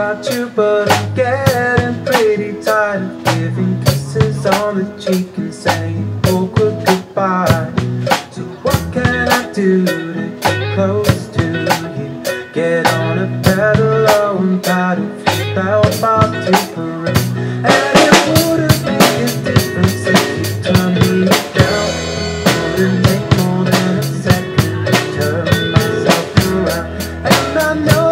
about you, but I'm getting pretty tired of giving kisses on the cheek and saying oh good goodbye. So what can I do to get close to you? Get on a bed alone oh, I'm tired of you, bound by. And it wouldn't make a difference if you turned me down. Wouldn't take more than a second to turn myself around, and I know.